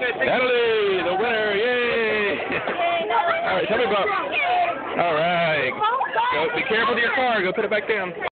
Natalie, the winner, yay! All right, tell me about. All right, go. Be careful with your car. Go put it back down.